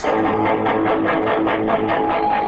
Thank you.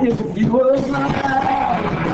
If you were my